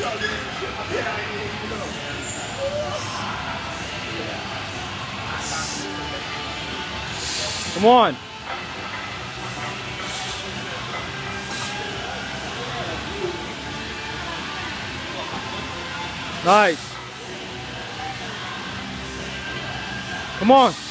Come on. Nice. Come on.